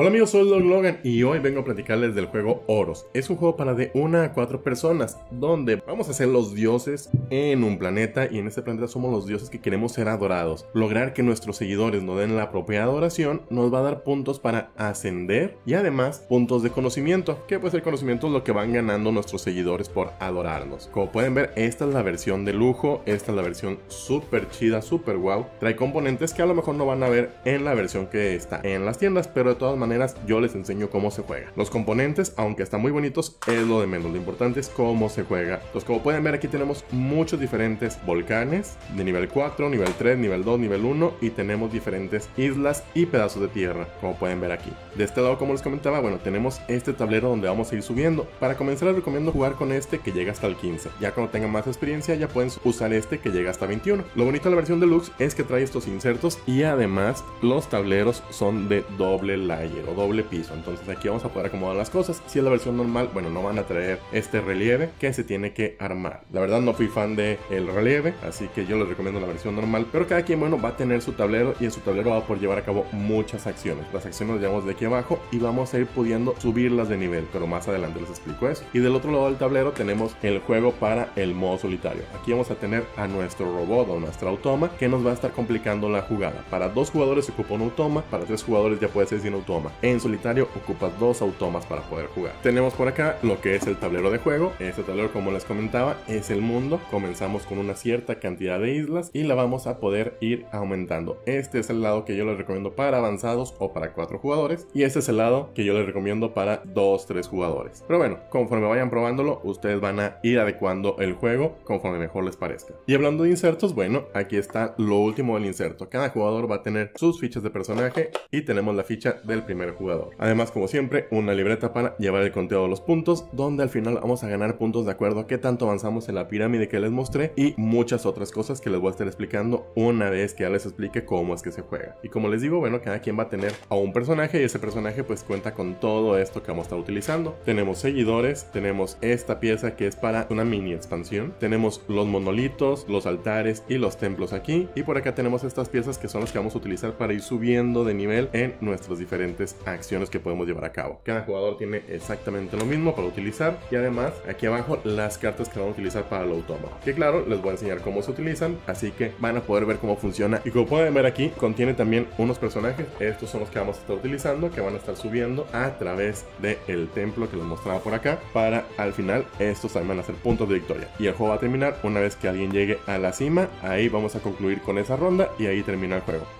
Hola amigos, soy Lord Logan y hoy vengo a platicarles del juego Oros. Es un juego para de una a cuatro personas, donde vamos a ser los dioses en un planeta y en este planeta somos los dioses que queremos ser adorados. Lograr que nuestros seguidores nos den la apropiada adoración nos va a dar puntos para ascender y además puntos de conocimiento, que pues el conocimiento es lo que van ganando nuestros seguidores por adorarnos. Como pueden ver, esta es la versión de lujo, esta es la versión súper chida, súper wow. Trae componentes que a lo mejor no van a ver en la versión que está en las tiendas, pero de todas maneras yo les enseño cómo se juega. Los componentes, aunque están muy bonitos, es lo de menos. Lo importante es cómo se juega. Pues como pueden ver aquí tenemos muchos diferentes volcanes de nivel 4, nivel 3, nivel 2, nivel 1 y tenemos diferentes islas y pedazos de tierra, como pueden ver aquí. De este lado, como les comentaba, bueno, tenemos este tablero donde vamos a ir subiendo. Para comenzar les recomiendo jugar con este que llega hasta el 15. Ya cuando tengan más experiencia ya pueden usar este que llega hasta 21. Lo bonito de la versión deluxe es que trae estos insertos y además los tableros son de doble layer o doble piso. Entonces aquí vamos a poder acomodar las cosas. Si es la versión normal, bueno, no van a traer este relieve que se tiene que armar. La verdad no fui fan de el relieve, así que yo les recomiendo la versión normal. Pero cada quien, bueno, va a tener su tablero y en su tablero va a poder llevar a cabo muchas acciones. Las acciones las llevamos de aquí abajo y vamos a ir pudiendo subirlas de nivel, pero más adelante les explico eso. Y del otro lado del tablero tenemos el juego para el modo solitario. Aquí vamos a tener a nuestro robot o nuestra automa que nos va a estar complicando la jugada. Para dos jugadores se ocupa un automa, para tres jugadores ya puede ser sin automa. En solitario ocupas dos automas para poder jugar. Tenemos por acá lo que es el tablero de juego. Este tablero, como les comentaba, es el mundo. Comenzamos con una cierta cantidad de islas y la vamos a poder ir aumentando. Este es el lado que yo les recomiendo para avanzados o para cuatro jugadores. Y este es el lado que yo les recomiendo para dos, tres jugadores. Pero bueno, conforme vayan probándolo, ustedes van a ir adecuando el juego conforme mejor les parezca. Y hablando de insertos, bueno, aquí está lo último del inserto. Cada jugador va a tener sus fichas de personaje y tenemos la ficha del primer jugador. Además, como siempre, una libreta para llevar el conteo de los puntos, donde al final vamos a ganar puntos de acuerdo a qué tanto avanzamos en la pirámide que les mostré y muchas otras cosas que les voy a estar explicando una vez que ya les explique cómo es que se juega. Y como les digo, bueno, cada quien va a tener a un personaje y ese personaje pues cuenta con todo esto que vamos a estar utilizando. Tenemos seguidores, tenemos esta pieza que es para una mini expansión, tenemos los monolitos, los altares y los templos aquí y por acá tenemos estas piezas que son las que vamos a utilizar para ir subiendo de nivel en nuestras diferentes acciones que podemos llevar a cabo. Cada jugador tiene exactamente lo mismo para utilizar y además aquí abajo las cartas que van a utilizar para el automa. Que claro, les voy a enseñar cómo se utilizan, así que van a poder ver cómo funciona. Y como pueden ver aquí, contiene también unos personajes. Estos son los que vamos a estar utilizando, que van a estar subiendo a través del templo que les mostraba por acá, para al final estos también van a ser puntos de victoria. Y el juego va a terminar una vez que alguien llegue a la cima, ahí vamos a concluir con esa ronda y ahí termina el juego.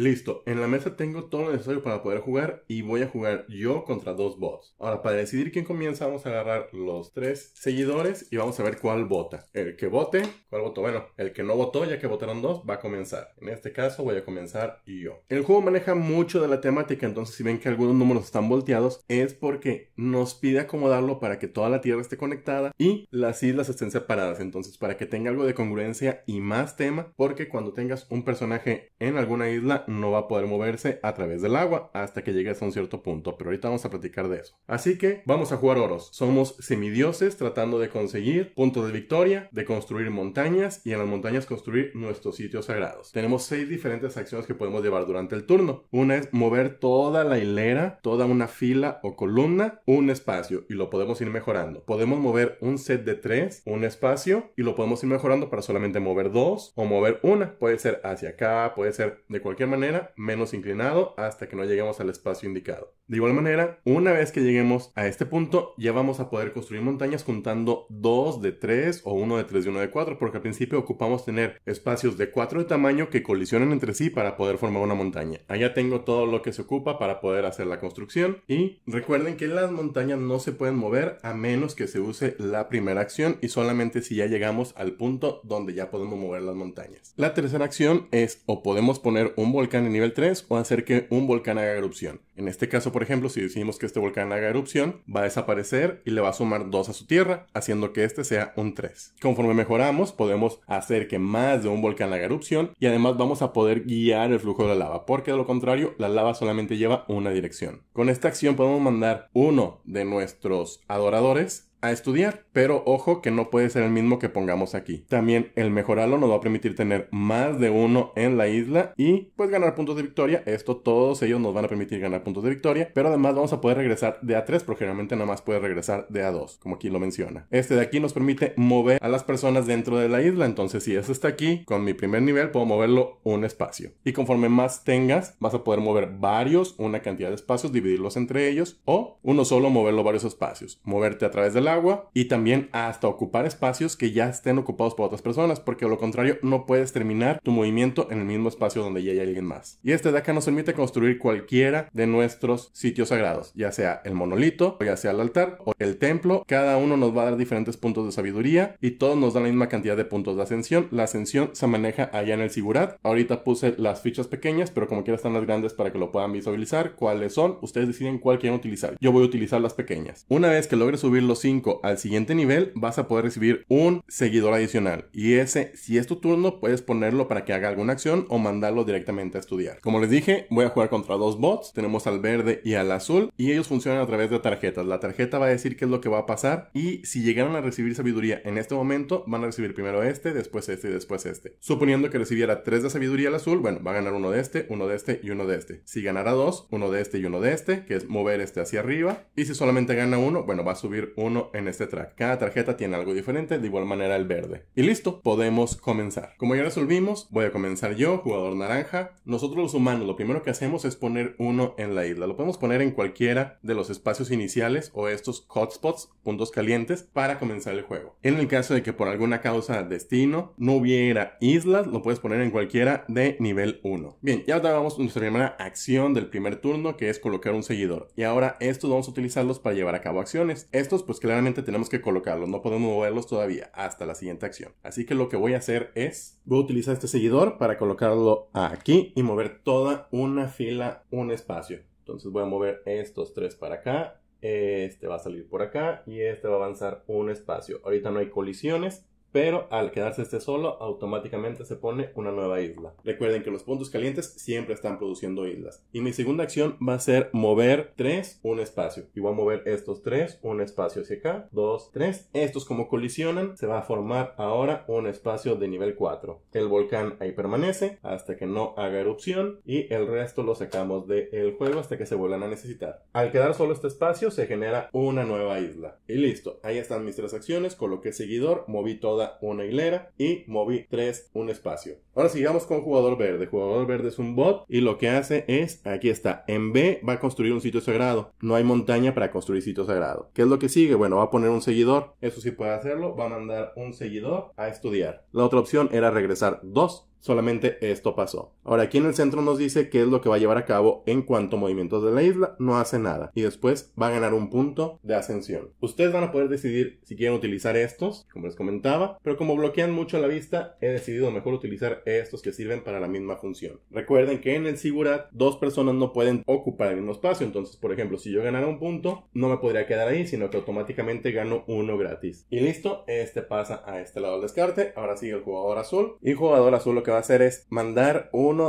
Listo, en la mesa tengo todo lo necesario para poder jugar y voy a jugar yo contra dos bots. Ahora, para decidir quién comienza, vamos a agarrar los tres seguidores y vamos a ver cuál vota. El que vote, ¿cuál votó? Bueno, el que no votó, ya que votaron dos, va a comenzar. En este caso voy a comenzar yo. El juego maneja mucho de la temática, entonces si ven que algunos números están volteados, es porque nos pide acomodarlo para que toda la Tierra esté conectada y las islas estén separadas. Entonces, para que tenga algo de congruencia y más tema, porque cuando tengas un personaje en alguna isla, no va a poder moverse a través del agua hasta que llegues a un cierto punto, pero ahorita vamos a platicar de eso. Así que vamos a jugar oros. Somos semidioses tratando de conseguir puntos de victoria, de construir montañas y en las montañas construir nuestros sitios sagrados. Tenemos seis diferentes acciones que podemos llevar durante el turno. Una es mover toda la hilera, toda una fila o columna, un espacio y lo podemos ir mejorando. Podemos mover un set de tres, un espacio y lo podemos ir mejorando para solamente mover dos o mover una. Puede ser hacia acá, puede ser de cualquier manera menos inclinado hasta que no lleguemos al espacio indicado. De igual manera, una vez que lleguemos a este punto, ya vamos a poder construir montañas juntando dos de tres o uno de tres y uno de cuatro, porque al principio ocupamos tener espacios de cuatro de tamaño que colisionen entre sí para poder formar una montaña. Allá tengo todo lo que se ocupa para poder hacer la construcción y recuerden que las montañas no se pueden mover a menos que se use la primera acción y solamente si ya llegamos al punto donde ya podemos mover las montañas. La tercera acción es o podemos poner un volcán en nivel 3 o hacer que un volcán haga erupción. En este caso, por ejemplo, si decimos que este volcán haga erupción, va a desaparecer y le va a sumar 2 a su tierra, haciendo que este sea un 3. Conforme mejoramos, podemos hacer que más de un volcán haga erupción y además vamos a poder guiar el flujo de la lava, porque de lo contrario, la lava solamente lleva una dirección. Con esta acción podemos mandar uno de nuestros adoradores a estudiar, pero ojo que no puede ser el mismo que pongamos aquí. También el mejorarlo nos va a permitir tener más de uno en la isla y pues ganar puntos de victoria. Esto todos ellos nos van a permitir ganar puntos de victoria, pero además vamos a poder regresar de A3 porque generalmente nada más puede regresar de A2, como aquí lo menciona. Este de aquí nos permite mover a las personas dentro de la isla, entonces si eso está aquí, con mi primer nivel puedo moverlo un espacio. Y conforme más tengas, vas a poder mover varios, una cantidad de espacios, dividirlos entre ellos o uno solo moverlo varios espacios. Moverte a través del agua y también hasta ocupar espacios que ya estén ocupados por otras personas, porque de lo contrario no puedes terminar tu movimiento en el mismo espacio donde ya hay alguien más. Y este de acá nos permite construir cualquiera de nuestros sitios sagrados, ya sea el monolito, o ya sea el altar o el templo. Cada uno nos va a dar diferentes puntos de sabiduría y todos nos dan la misma cantidad de puntos de ascensión. La ascensión se maneja allá en el Sigurat. Ahorita puse las fichas pequeñas, pero como quiera están las grandes para que lo puedan visualizar. ¿Cuáles son? Ustedes deciden cuál quieren utilizar. Yo voy a utilizar las pequeñas. Una vez que logres subir los 5 al siguiente nivel, vas a poder recibir un seguidor adicional. Y ese, si es tu turno, puedes ponerlo para que haga alguna acción o mandarlo directamente a estudiar. Como les dije, voy a jugar contra dos bots. Tenemos al verde y al azul. Y ellos funcionan a través de tarjetas. La tarjeta va a decir qué es lo que va a pasar. Y si llegaron a recibir sabiduría en este momento, van a recibir primero este, después este y después este. Suponiendo que recibiera 3 de sabiduría al azul, bueno, va a ganar uno de este, uno de este y uno de este. Si ganara dos, uno de este y uno de este, que es mover este hacia arriba. Y si solamente gana uno, bueno, va a subir uno en este track. Cada tarjeta tiene algo diferente, de igual manera el verde. Y listo, podemos comenzar. Como ya resolvimos, voy a comenzar yo, jugador naranja. Nosotros los humanos, lo primero que hacemos es poner uno en la isla. Lo podemos poner en cualquiera de los espacios iniciales o estos hotspots, puntos calientes, para comenzar el juego. En el caso de que por alguna causa, destino, no hubiera islas, lo puedes poner en cualquiera de nivel 1. Bien, ya a nuestra primera acción del primer turno, que es colocar un seguidor. Y ahora estos vamos a utilizarlos para llevar a cabo acciones. Estos pues claramente tenemos que colocarlos, no podemos moverlos todavía hasta la siguiente acción. Así que lo que voy a hacer es, voy a utilizar este seguidor para colocarlo aquí y mover toda una fila, un espacio. Entonces voy a mover estos tres para acá, este va a salir por acá y este va a avanzar un espacio. Ahorita no hay colisiones, pero al quedarse este solo, automáticamente se pone una nueva isla. Recuerden que los puntos calientes siempre están produciendo islas. Y mi segunda acción va a ser mover 3, un espacio. Y voy a mover estos 3, un espacio hacia acá, 2, 3. Estos como colisionan, se va a formar ahora un espacio de nivel 4. El volcán ahí permanece hasta que no haga erupción y el resto lo sacamos del juego hasta que se vuelvan a necesitar. Al quedar solo este espacio, se genera una nueva isla. Y listo, ahí están mis tres acciones. Coloqué seguidor, moví todo una hilera y moví 3 un espacio. Ahora sigamos con jugador verde. Jugador verde es un bot y lo que hace es, aquí está, en B va a construir un sitio sagrado. No hay montaña para construir sitio sagrado. ¿Qué es lo que sigue? Bueno, va a poner un seguidor. Eso sí puede hacerlo. Va a mandar un seguidor a estudiar. La otra opción era regresar 2 Solamente esto pasó. Ahora aquí en el centro nos dice qué es lo que va a llevar a cabo en cuanto a movimientos de la isla. No hace nada. Y después va a ganar un punto de ascensión. Ustedes van a poder decidir si quieren utilizar estos, como les comentaba. Pero como bloquean mucho la vista, he decidido mejor utilizar estos que sirven para la misma función. Recuerden que en el Sigurat dos personas no pueden ocupar el mismo espacio. Entonces, por ejemplo, si yo ganara un punto, no me podría quedar ahí, sino que automáticamente gano uno gratis. Y listo, este pasa a este lado del descarte. Ahora sigue el jugador azul. Y jugador azul lo que va a hacer es mandar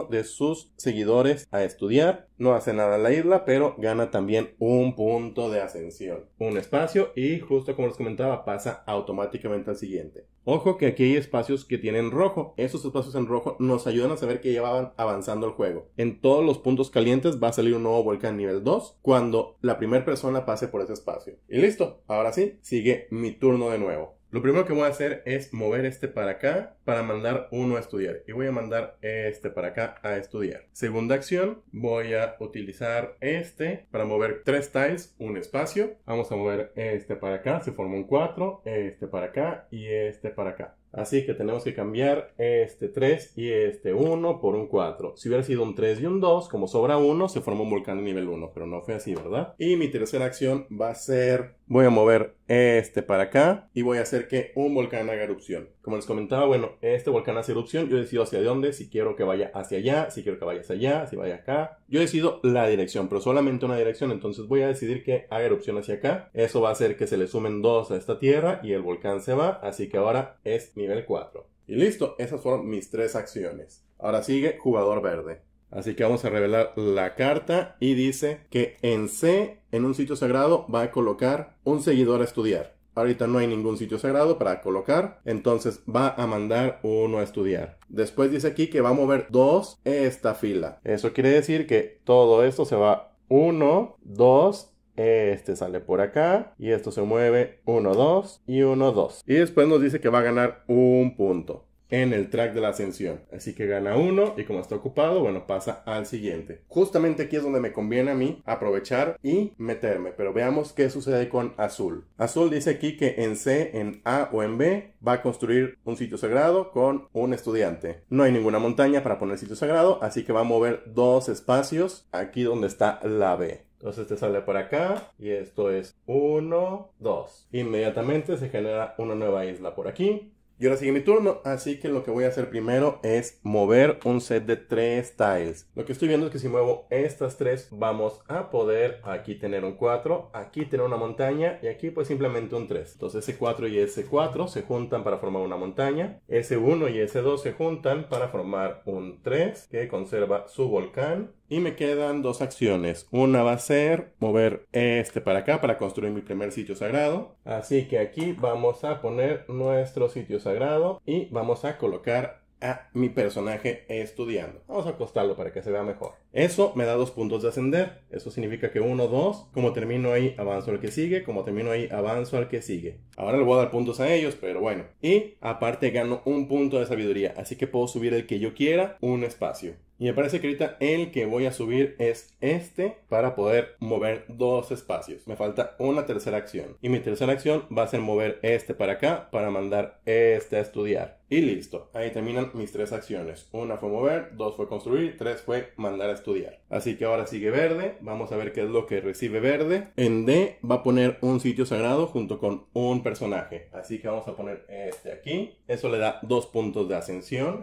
de sus seguidores a estudiar. No hace nada la isla, pero gana también un punto de ascensión. Un espacio y justo como les comentaba pasa automáticamente al siguiente. Ojo que aquí hay espacios que tienen rojo. Esos espacios en rojo nos ayudan a saber que van avanzando el juego. En todos los puntos calientes va a salir un nuevo volcán nivel 2 cuando la primera persona pase por ese espacio. Y listo. Ahora sí, sigue mi turno de nuevo. Lo primero que voy a hacer es mover este para acá para mandar uno a estudiar. Y voy a mandar este para acá a estudiar. Segunda acción, voy a utilizar este para mover tres tiles, un espacio. Vamos a mover este para acá, se forma un 4, este para acá y este para acá. Así que tenemos que cambiar este 3 y este 1 por un 4. Si hubiera sido un 3 y un 2, como sobra 1, se forma un volcán de nivel 1, pero no fue así, ¿verdad? Y mi tercera acción va a ser, voy a mover este para acá y voy a hacer que un volcán haga erupción. Como les comentaba, bueno, este volcán hace erupción, yo decido hacia dónde, si quiero que vaya hacia allá, si quiero que vaya hacia allá, si vaya acá. Yo decido la dirección, pero solamente una dirección, entonces voy a decidir que haga erupción hacia acá. Eso va a hacer que se le sumen dos a esta tierra y el volcán se va, así que ahora es nivel 4. Y listo, esas fueron mis tres acciones. Ahora sigue jugador verde. Así que vamos a revelar la carta y dice que en C, en un sitio sagrado, va a colocar un seguidor a estudiar. Ahorita no hay ningún sitio sagrado para colocar, entonces va a mandar uno a estudiar. Después dice aquí que va a mover dos esta fila. Eso quiere decir que todo esto se va 1, 2, este sale por acá y esto se mueve 1, 2 y 1, 2. Y después nos dice que va a ganar un punto en el track de la ascensión. Así que gana uno y como está ocupado, bueno, pasa al siguiente. Justamente aquí es donde me conviene a mí aprovechar y meterme. Pero veamos qué sucede con azul. Azul dice aquí que en C, en A o en B va a construir un sitio sagrado con un estudiante. No hay ninguna montaña para poner sitio sagrado, así que va a mover dos espacios aquí donde está la B. Entonces te sale por acá y esto es 1, 2. Inmediatamente se genera una nueva isla por aquí. Y ahora sigue mi turno, así que lo que voy a hacer primero es mover un set de tres tiles. Lo que estoy viendo es que si muevo estas tres vamos a poder aquí tener un 4, aquí tener una montaña y aquí pues simplemente un 3. Entonces ese 4 y ese 4 se juntan para formar una montaña, ese 1 y ese 2 se juntan para formar un 3 que conserva su volcán y me quedan dos acciones. Una va a ser mover este para acá para construir mi primer sitio sagrado. Así que aquí vamos a poner nuestro sitio sagrado y vamos a colocar a mi personaje estudiando. Vamos a acostarlo para que se vea mejor. Eso me da dos puntos de ascender. Eso significa que uno, dos, como termino ahí, avanzo al que sigue. Como termino ahí, avanzo al que sigue. Ahora le voy a dar puntos a ellos, pero bueno. Y aparte gano un punto de sabiduría. Así que puedo subir el que yo quiera, un espacio. Y me parece que ahorita el que voy a subir es este para poder mover dos espacios. Me falta una tercera acción. Y mi tercera acción va a ser mover este para acá para mandar este a estudiar. Y listo. Ahí terminan mis tres acciones. Una fue mover, dos fue construir, tres fue mandar a estudiar. Así que ahora sigue verde. Vamos a ver qué es lo que recibe verde. En D va a poner un sitio sagrado junto con un personaje. Así que vamos a poner este aquí. Eso le da dos puntos de ascensión.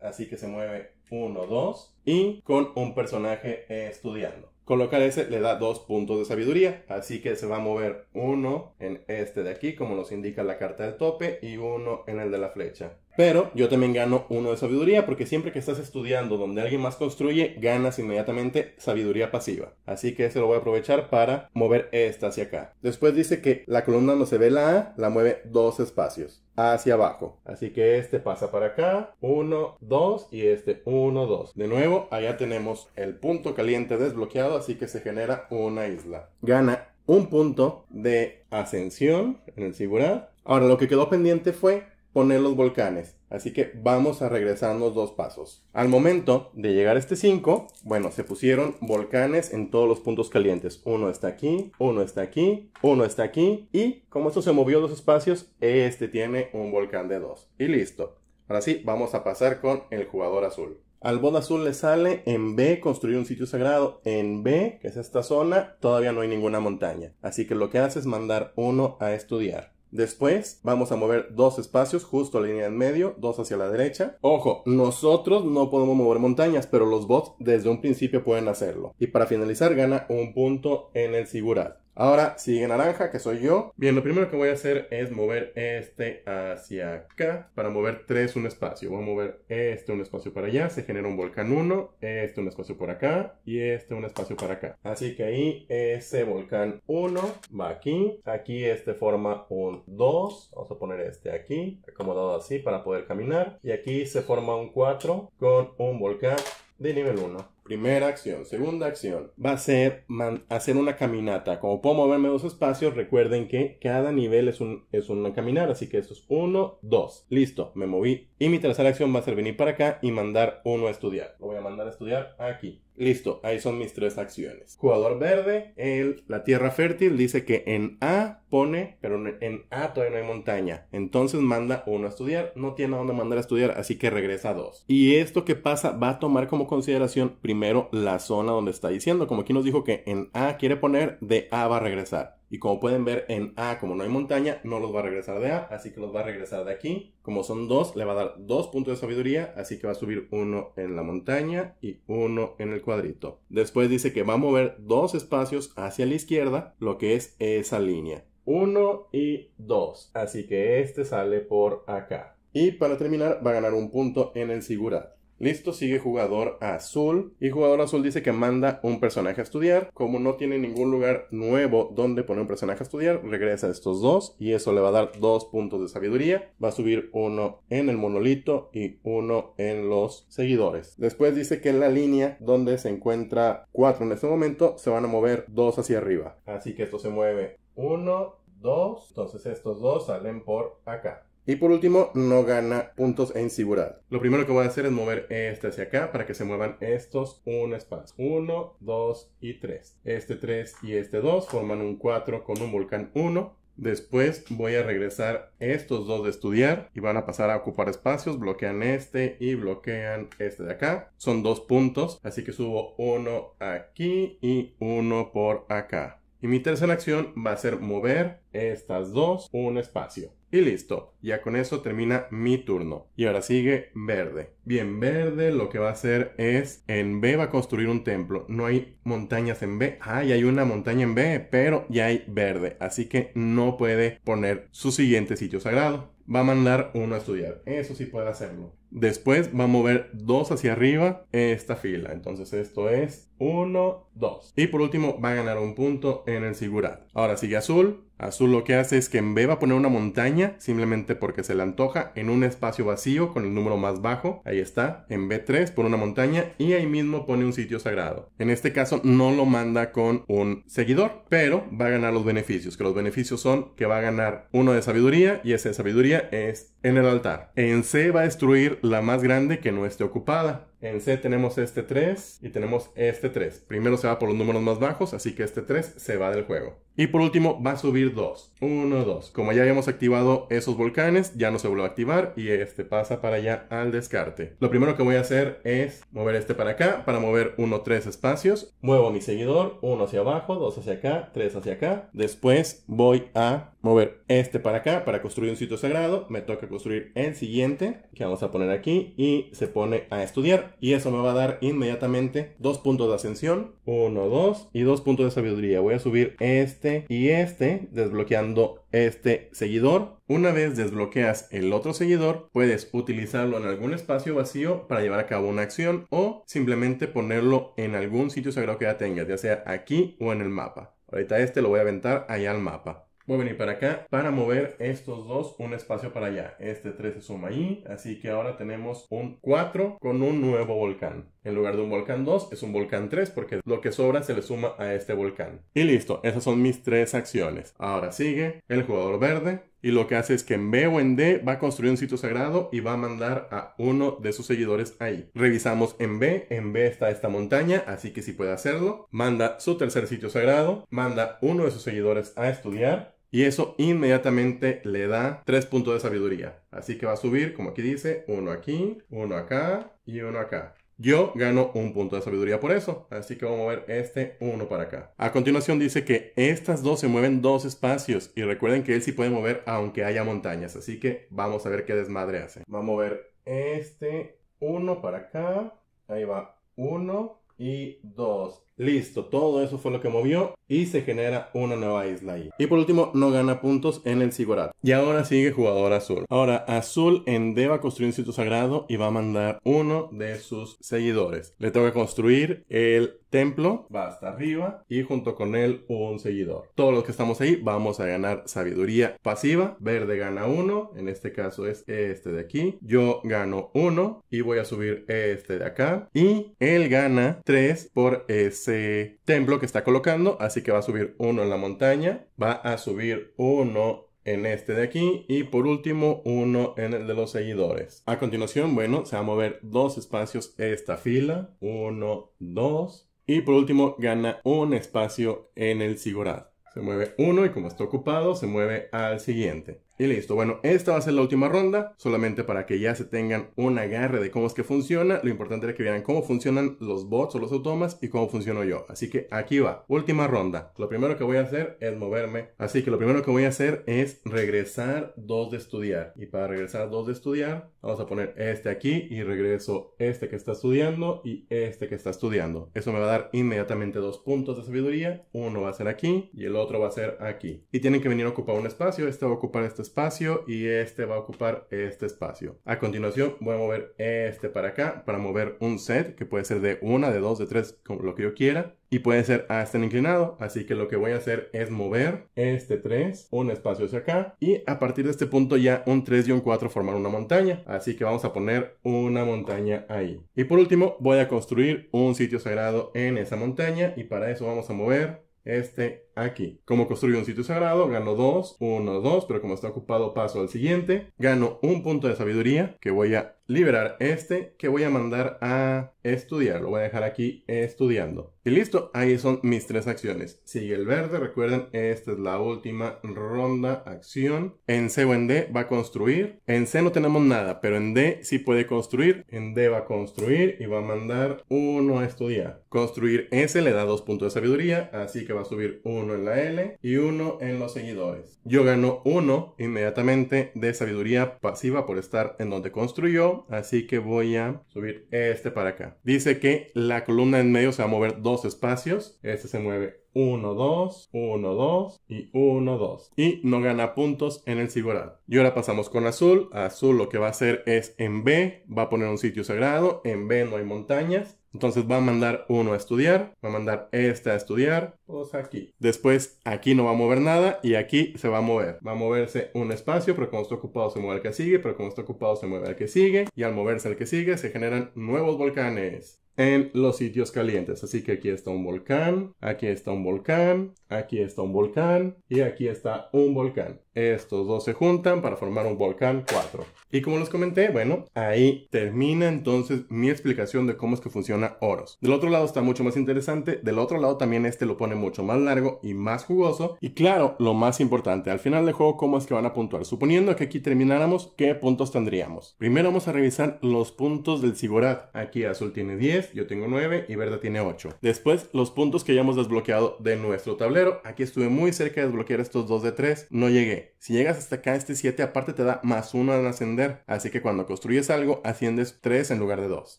Así que se mueve 1, 2 y con un personaje estudiando. Colocar ese le da dos puntos de sabiduría, así que se va a mover uno en este de aquí, como nos indica la carta del tope, y uno en el de la flecha. Pero yo también gano uno de sabiduría porque siempre que estás estudiando donde alguien más construye, ganas inmediatamente sabiduría pasiva. Así que ese lo voy a aprovechar para mover esta hacia acá. Después dice que la columna donde se ve la A la mueve dos espacios hacia abajo. Así que este pasa para acá, 1, 2 y este 1, 2. De nuevo, allá tenemos el punto caliente desbloqueado, así que se genera una isla. Gana un punto de ascensión en el Sigurat. Ahora lo que quedó pendiente fue poner los volcanes. Así que vamos a regresarnos dos pasos. Al momento de llegar a este 5, bueno, se pusieron volcanes en todos los puntos calientes. Uno está aquí, uno está aquí, uno está aquí. Y como esto se movió dos espacios, este tiene un volcán de 2. Y listo. Ahora sí, vamos a pasar con el jugador azul. Al bot azul le sale en B construir un sitio sagrado. En B, que es esta zona, todavía no hay ninguna montaña. Así que lo que hace es mandar uno a estudiar. Después vamos a mover dos espacios justo a la línea en medio, dos hacia la derecha. Ojo, nosotros no podemos mover montañas, pero los bots desde un principio pueden hacerlo. Y para finalizar gana un punto en el Sigurat. Ahora sigue naranja, que soy yo. Bien, lo primero que voy a hacer es mover este hacia acá. Para mover 3 un espacio. Voy a mover este un espacio para allá. Se genera un volcán 1. Este un espacio por acá. Y este un espacio para acá. Así que ahí ese volcán 1 va aquí. Aquí este forma un 2. Vamos a poner este aquí. Acomodado así para poder caminar. Y aquí se forma un 4 con un volcán de nivel 1. Primera acción. Segunda acción va a ser hacer una caminata. Como puedo moverme dos espacios, recuerden que cada nivel es un, es una caminar. Así que esto es 1, 2. Listo, me moví. Y mi tercera acción va a ser venir para acá y mandar uno a estudiar. Lo voy a mandar a estudiar aquí. Listo, ahí son mis tres acciones. Jugador verde, el, la tierra fértil dice que en A pone, pero en A todavía no hay montaña. Entonces manda uno a estudiar, no tiene a dónde mandar a estudiar, así que regresa a dos. Y esto que pasa va a tomar como consideración primero la zona donde está diciendo. Como aquí nos dijo que en A quiere poner, de A va a regresar. Y como pueden ver en A, como no hay montaña, no los va a regresar de A, así que los va a regresar de aquí. Como son dos, le va a dar dos puntos de sabiduría, así que va a subir uno en la montaña y uno en el cuadrito. Después dice que va a mover dos espacios hacia la izquierda, lo que es esa línea. Uno y dos. Así que este sale por acá. Y para terminar va a ganar un punto en el Sigurat. Listo, sigue jugador azul. Y jugador azul dice que manda un personaje a estudiar. Como no tiene ningún lugar nuevo donde poner un personaje a estudiar, regresa a estos dos. Y eso le va a dar dos puntos de sabiduría. Va a subir uno en el monolito y uno en los seguidores. Después dice que en la línea donde se encuentra cuatro en este momento, se van a mover dos hacia arriba. Así que esto se mueve uno, dos. Entonces estos dos salen por acá. Y por último, no gana puntos en seguridad. Lo primero que voy a hacer es mover este hacia acá para que se muevan estos un espacio. 1, 2 y 3. Este 3 y este 2 forman un 4 con un volcán 1. Después voy a regresar estos dos de estudiar y van a pasar a ocupar espacios. Bloquean este y bloquean este de acá. Son dos puntos, así que subo uno aquí y uno por acá. Y mi tercera acción va a ser mover estas dos un espacio. Y listo, ya con eso termina mi turno. Y ahora sigue verde. Bien, verde lo que va a hacer es en B va a construir un templo. No hay montañas en B. Ah, y hay una montaña en B, pero ya hay verde. Así que no puede poner su siguiente sitio sagrado. Va a mandar uno a estudiar. Eso sí puede hacerlo. Después va a mover dos hacia arriba esta fila. Entonces esto es 1, 2. Y por último va a ganar un punto en el Sigurat. Ahora sigue azul. Azul lo que hace es que en B va a poner una montaña simplemente porque se le antoja en un espacio vacío con el número más bajo. Ahí está. En B3 pone una montaña y ahí mismo pone un sitio sagrado. En este caso no lo manda con un seguidor, pero va a ganar los beneficios. Que los beneficios son que va a ganar uno de sabiduría y ese de sabiduría es en el altar. En C va a destruir la más grande que no esté ocupada. En C tenemos este 3 y tenemos este 3. Primero se va por los números más bajos, así que este 3 se va del juego. Y por último va a subir 2. 1, 2. Como ya habíamos activado esos volcanes, ya no se vuelve a activar y este pasa para allá al descarte. Lo primero que voy a hacer es mover este para acá para mover 1, 3 espacios. Muevo mi seguidor, 1 hacia abajo, 2 hacia acá, 3 hacia acá. Después voy a mover este para acá para construir un sitio sagrado. Me toca construir el siguiente que vamos a poner aquí y se pone a estudiar. Y eso me va a dar inmediatamente dos puntos de ascensión. 1, 2 y dos puntos de sabiduría. Voy a subir este y este desbloqueando este seguidor. Una vez desbloqueas el otro seguidor, puedes utilizarlo en algún espacio vacío para llevar a cabo una acción o simplemente ponerlo en algún sitio sagrado que ya tengas, ya sea aquí o en el mapa. Ahorita este lo voy a aventar allá al mapa. Voy a venir para acá para mover estos dos un espacio para allá. Este 3 se suma ahí, así que ahora tenemos un 4 con un nuevo volcán. En lugar de un volcán 2 es un volcán 3 porque lo que sobra se le suma a este volcán. Y listo, esas son mis tres acciones. Ahora sigue el jugador verde y lo que hace es que en B o en D va a construir un sitio sagrado y va a mandar a uno de sus seguidores ahí. Revisamos en B, en B está esta montaña, así que si puede hacerlo. Manda su tercer sitio sagrado, manda uno de sus seguidores a estudiar y eso inmediatamente le da 3 puntos de sabiduría. Así que va a subir, como aquí dice, uno aquí, uno acá y uno acá. Yo gano un punto de sabiduría por eso, así que vamos a mover este uno para acá. A continuación dice que estas dos se mueven dos espacios y recuerden que él sí puede mover aunque haya montañas, así que vamos a ver qué desmadre hace. Va a mover este uno para acá, ahí va uno y dos. Listo, todo eso fue lo que movió y se genera una nueva isla ahí. Y por último, no gana puntos en el Sigorat. Y ahora sigue jugador azul. Ahora, azul en D construir un sitio sagrado y va a mandar uno de sus seguidores. Le toca construir el templo, va hasta arriba y junto con él un seguidor. Todos los que estamos ahí vamos a ganar sabiduría pasiva. Verde gana uno, en este caso es este de aquí. Yo gano uno y voy a subir este de acá. Y él gana tres por ese templo que está colocando, así que va a subir uno en la montaña, va a subir uno en este de aquí y por último uno en el de los seguidores. A continuación, bueno, se va a mover dos espacios esta fila, uno, dos y por último gana un espacio en el Sigurad. Se mueve uno y como está ocupado se mueve al siguiente. Y listo, bueno, esta va a ser la última ronda, solamente para que ya se tengan un agarre de cómo es que funciona. Lo importante es que vean cómo funcionan los bots o los automas y cómo funciono yo. Así que aquí va, última ronda. Lo primero que voy a hacer es moverme. Así que lo primero que voy a hacer es regresar dos de estudiar. Y para regresar dos de estudiar, vamos a poner este aquí y regreso este que está estudiando y este que está estudiando. Eso me va a dar inmediatamente dos puntos de sabiduría. Uno va a ser aquí y el otro va a ser aquí. Y tienen que venir a ocupar un espacio. Este va a ocupar este espacio y este va a ocupar este espacio. A continuación voy a mover este para acá para mover un set que puede ser de una, de dos, de tres, como lo que yo quiera y puede ser hasta en inclinado. Así que lo que voy a hacer es mover este 3, un espacio hacia acá y a partir de este punto ya un 3 y un 4 formar una montaña. Así que vamos a poner una montaña ahí. Y por último voy a construir un sitio sagrado en esa montaña y para eso vamos a mover este aquí. Como construyo un sitio sagrado, gano 2, 1, 2, pero como está ocupado paso al siguiente. Gano un punto de sabiduría que voy a liberar este que voy a mandar a estudiar. Lo voy a dejar aquí estudiando. Y listo, ahí son mis tres acciones. Sigue el verde, recuerden, esta es la última ronda, acción. En C o en D va a construir. En C no tenemos nada, pero en D sí puede construir. En D va a construir y va a mandar uno a estudiar. Construir S le da dos puntos de sabiduría, así que va a subir uno en la L y uno en los seguidores. Yo gano uno inmediatamente de sabiduría pasiva por estar en donde construyó así que voy a subir este para acá. Dice que la columna en medio se va a mover dos espacios. Este se mueve 1, 2, 1, 2 y 1, 2. Y no gana puntos en el Sigurad. Y ahora pasamos con azul. Azul lo que va a hacer es en B, va a poner un sitio sagrado. En B no hay montañas. Entonces va a mandar uno a estudiar, va a mandar este a estudiar, pues aquí. Después aquí no va a mover nada y aquí se va a mover. Va a moverse un espacio, pero como está ocupado se mueve al que sigue, pero como está ocupado se mueve al que sigue. Y al moverse al que sigue se generan nuevos volcanes en los sitios calientes. Así que aquí está un volcán, aquí está un volcán, aquí está un volcán y aquí está un volcán. Estos dos se juntan para formar un volcán 4. Y como les comenté, bueno, ahí termina entonces mi explicación de cómo es que funciona Oros. Del otro lado está mucho más interesante, del otro lado también este lo pone mucho más largo y más jugoso. Y claro, lo más importante, al final del juego, cómo es que van a puntuar. Suponiendo que aquí termináramos, ¿qué puntos tendríamos? Primero vamos a revisar los puntos del Sigurat. Aquí azul tiene 10, yo tengo 9 y verde tiene 8. Después, los puntos que ya hemos desbloqueado de nuestro tablero. Aquí estuve muy cerca de desbloquear estos dos de 3, no llegué. Si llegas hasta acá, este 7 aparte te da más 1 al ascender. Así que cuando construyes algo, asciendes 3 en lugar de 2.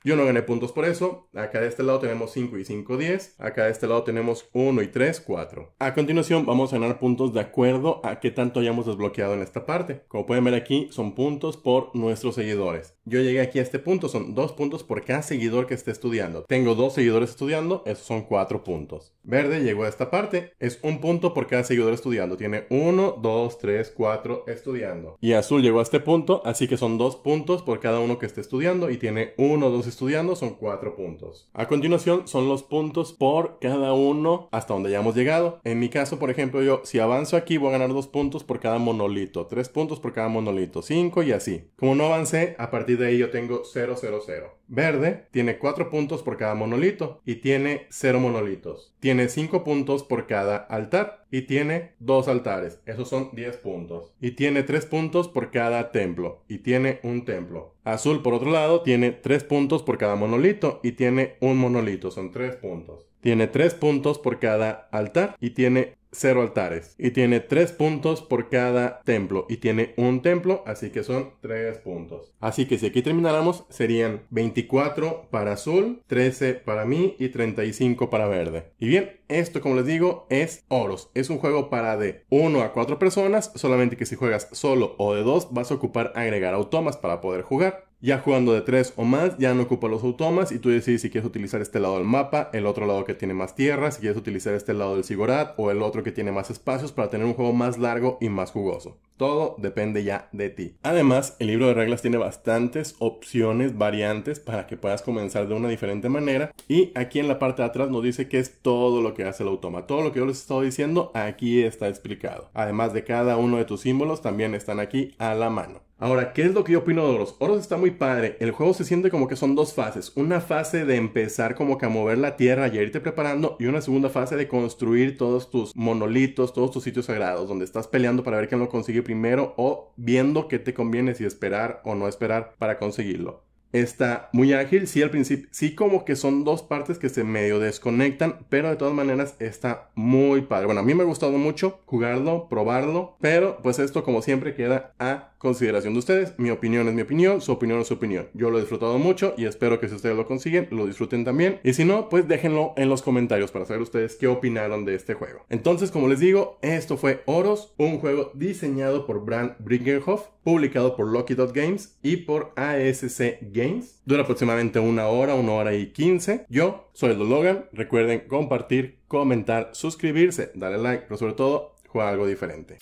Yo no gané puntos por eso. Acá de este lado tenemos 5 y 5, 10. Acá de este lado tenemos 1 y 3, 4. A continuación, vamos a ganar puntos de acuerdo a qué tanto hayamos desbloqueado en esta parte. Como pueden ver aquí, son puntos por nuestros seguidores. Yo llegué aquí a este punto, son 2 puntos por cada seguidor que esté estudiando. Tengo 2 seguidores estudiando, esos son 4 puntos. Verde llegó a esta parte, es un punto por cada seguidor estudiando. Tiene 1, 2, 3, 4 estudiando. Y azul llegó a este punto, así que son 2 puntos por cada uno que esté estudiando y tiene 1, 2 estudiando, son 4 puntos. A continuación son los puntos por cada uno hasta donde ya hemos llegado. En mi caso, por ejemplo, yo si avanzo aquí voy a ganar 2 puntos por cada monolito, 3 puntos por cada monolito, 5 y así. Como no avancé, a partir de ahí yo tengo 0, 0, 0. Verde tiene 4 puntos por cada monolito y tiene 0 monolitos. Tiene 5 puntos por cada altar y tiene 2 altares. Esos son 10 puntos. Y tiene 3 puntos por cada templo y tiene un templo. Azul, por otro lado, tiene 3 puntos por cada monolito y tiene un monolito. Son 3 puntos. Tiene 3 puntos por cada altar y tiene cero altares. Y tiene tres puntos por cada templo. Y tiene un templo, así que son tres puntos. Así que si aquí termináramos, serían 24 para azul, 13 para mí y 35 para verde. Y bien, esto como les digo es Oros. Es un juego para de 1 a 4 personas, solamente que si juegas solo o de 2 vas a ocupar agregar automas para poder jugar. Ya jugando de 3 o más, ya no ocupa los automas y tú decides si quieres utilizar este lado del mapa, el otro lado que tiene más tierra, si quieres utilizar este lado del Sigorat o el otro que tiene más espacios para tener un juego más largo y más jugoso. Todo depende ya de ti. Además, el libro de reglas tiene bastantes opciones, variantes para que puedas comenzar de una diferente manera. Y aquí en la parte de atrás nos dice que es todo lo que hace el automa. Todo lo que yo les he estado diciendo aquí está explicado. Además de cada uno de tus símbolos también están aquí a la mano. Ahora, ¿qué es lo que yo opino de Oros? Oros está muy padre. El juego se siente como que son dos fases. Una fase de empezar como que a mover la tierra y a irte preparando. Y una segunda fase de construir todos tus monolitos, todos tus sitios sagrados, donde estás peleando para ver quién lo consigue primero o viendo qué te conviene si esperar o no esperar para conseguirlo. Está muy ágil, sí al principio, sí como que son dos partes que se medio desconectan, pero de todas maneras está muy padre. Bueno, a mí me ha gustado mucho jugarlo, probarlo, pero pues esto como siempre queda a consideración de ustedes. Mi opinión es mi opinión, su opinión es su opinión. Yo lo he disfrutado mucho y espero que si ustedes lo consiguen, lo disfruten también. Y si no, pues déjenlo en los comentarios para saber ustedes qué opinaron de este juego. Entonces, como les digo, esto fue Oros, un juego diseñado por Brand Bringerhoff, publicado por Lucky Dot Games y por ASC Games. Dura aproximadamente una hora, una hora y quince. Yo soy el Logan. Recuerden compartir, comentar, suscribirse, darle like, pero sobre todo, jugar algo diferente.